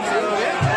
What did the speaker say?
Vamos ver. É?